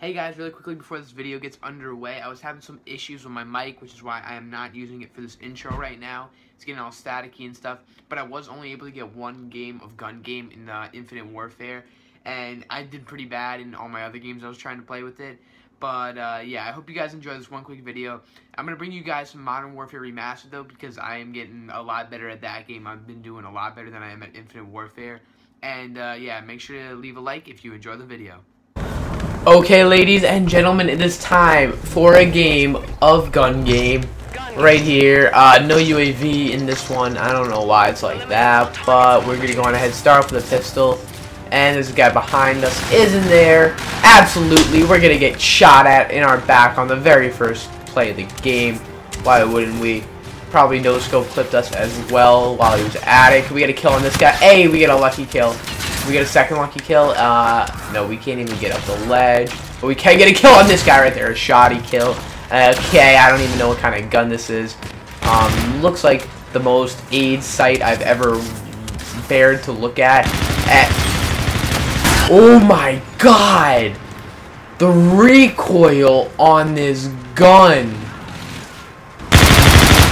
Hey guys, really quickly before this video gets underway, I was having some issues with my mic, which is why I am not using it for this intro right now. It's getting all staticky and stuff, but I was only able to get one game of gun game in uh, Infinite Warfare, and I did pretty bad in all my other games I was trying to play with it. But uh, yeah, I hope you guys enjoy this one quick video. I'm going to bring you guys some Modern Warfare Remastered though, because I am getting a lot better at that game. I've been doing a lot better than I am at Infinite Warfare. And uh, yeah, make sure to leave a like if you enjoy the video. Okay, ladies and gentlemen, it is time for a game of gun game. Right here, uh, no UAV in this one. I don't know why it's like that, but we're gonna go on ahead, start with a pistol. And this guy behind us, isn't there? Absolutely, we're gonna get shot at in our back on the very first play of the game. Why wouldn't we? Probably no scope clipped us as well while he was at it. Can we get a kill on this guy? Hey, we get a lucky kill we get a second lucky kill? Uh, no, we can't even get up the ledge. But we can get a kill on this guy right there. A shoddy kill. Okay, I don't even know what kind of gun this is. Um, looks like the most aid sight I've ever bared to look at. at oh my god! The recoil on this gun.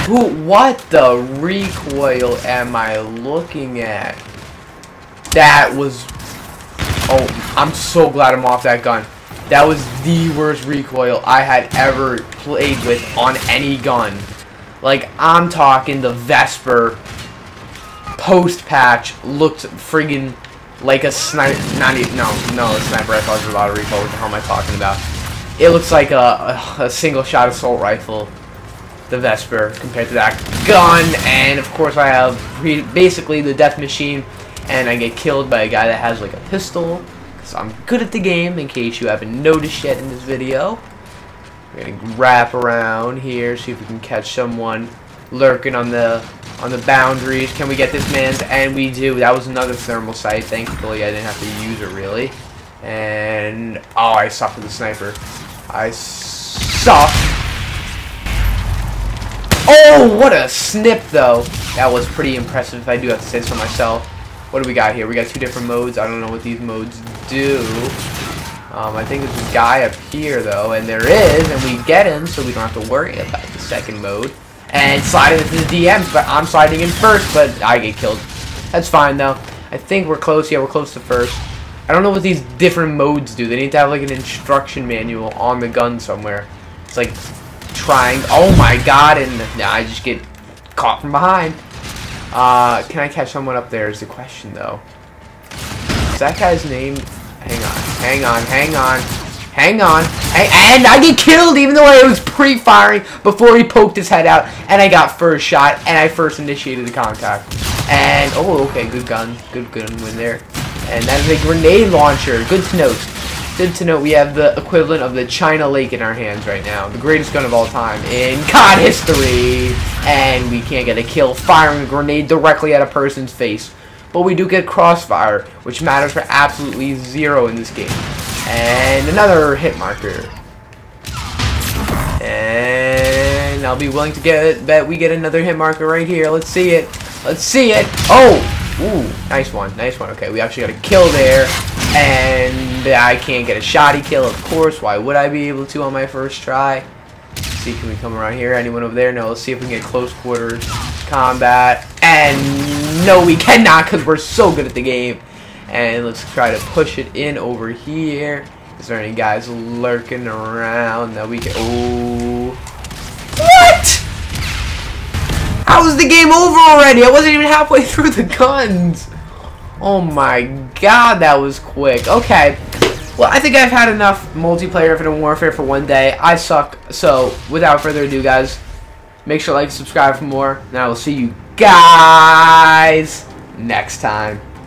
Who, what the recoil am I looking at? That was... Oh, I'm so glad I'm off that gun. That was the worst recoil I had ever played with on any gun. Like, I'm talking the Vesper post-patch looked friggin' like a sniper. Not even, no, no, a sniper rifle has a lot of recoil. What the hell am I talking about? It looks like a, a, a single-shot assault rifle, the Vesper, compared to that gun. And, of course, I have basically the death machine and I get killed by a guy that has like a pistol. Because I'm good at the game in case you haven't noticed yet in this video. We're gonna wrap around here see if we can catch someone lurking on the on the boundaries. Can we get this man's and we do. That was another thermal sight thankfully I didn't have to use it really. And oh I suck with the sniper. I suck. Oh, what a snip, though. That was pretty impressive, if I do have to say so myself. What do we got here? We got two different modes. I don't know what these modes do. Um, I think there's a guy up here, though, and there is, and we get him, so we don't have to worry about the second mode. And sliding into the DMs, but I'm sliding in first, but I get killed. That's fine, though. I think we're close. Yeah, we're close to first. I don't know what these different modes do. They need to have, like, an instruction manual on the gun somewhere. It's like trying. Oh, my God, and now I just get caught from behind. Uh, can I catch someone up there is the question, though. Is that guy's name? Hang on, hang on, hang on, hang on. and I get killed even though I was pre-firing before he poked his head out. And I got first shot, and I first initiated the contact. And, oh, okay, good gun. Good gun win there. And that is a grenade launcher. Good to note. Good to note we have the equivalent of the China Lake in our hands right now. The greatest gun of all time in COD history. And we can't get a kill firing a grenade directly at a person's face. But we do get crossfire, which matters for absolutely zero in this game. And another hit marker. And I'll be willing to get bet we get another hit marker right here. Let's see it. Let's see it. Oh! Ooh, nice one. Nice one. Okay, we actually got a kill there. And I can't get a shoddy kill, of course. Why would I be able to on my first try? Let's see, can we come around here? Anyone over there? No, let's see if we can get close quarters combat. And no, we cannot because we're so good at the game. And let's try to push it in over here. Is there any guys lurking around that we can... Oh. How is the game over already? I wasn't even halfway through the guns. Oh my god, that was quick. Okay. Well, I think I've had enough multiplayer Infinite Warfare for one day. I suck. So, without further ado, guys, make sure to like, and subscribe for more, and I will see you guys next time.